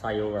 啥油味